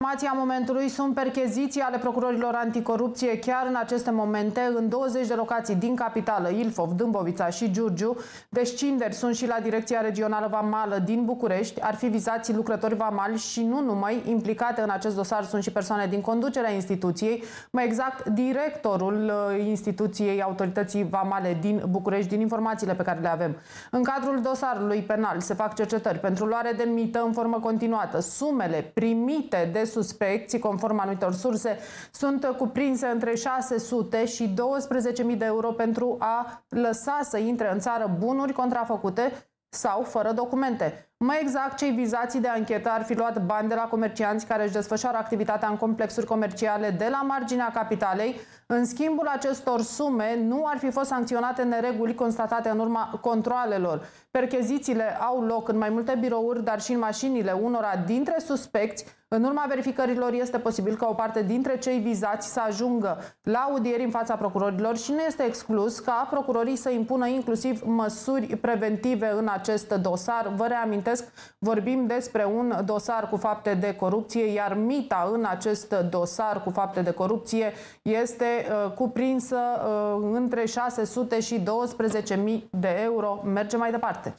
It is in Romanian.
Informația momentului sunt percheziții ale procurorilor anticorupție chiar în aceste momente în 20 de locații din capitală, Ilfov, Dâmbovița și Giurgiu. Descinderi sunt și la Direcția Regională Vamală din București. Ar fi vizați lucrători vamali și nu numai. Implicate în acest dosar sunt și persoane din conducerea instituției, mai exact directorul uh, instituției autorității vamale din București, din informațiile pe care le avem. În cadrul dosarului penal se fac cercetări pentru luare de mită în formă continuată. Sumele primite de suspecți, conform anumitor surse, sunt cuprinse între 600 și 12.000 de euro pentru a lăsa să intre în țară bunuri contrafăcute sau fără documente. Mai exact, cei vizații de anchetă ar fi luat bani de la comercianți care își desfășoară activitatea în complexuri comerciale de la marginea capitalei. În schimbul acestor sume, nu ar fi fost sancționate nereguli constatate în urma controalelor. Perchezițiile au loc în mai multe birouri, dar și în mașinile unora dintre suspecți. În urma verificărilor este posibil ca o parte dintre cei vizați să ajungă la audieri în fața procurorilor și nu este exclus ca procurorii să impună inclusiv măsuri preventive în acest dosar. Vă reamintesc amintesc, vorbim despre un dosar cu fapte de corupție, iar mita în acest dosar cu fapte de corupție este uh, cuprinsă uh, între 600 și 12.000 de euro. Mergem mai departe.